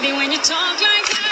baby, when you talk like that.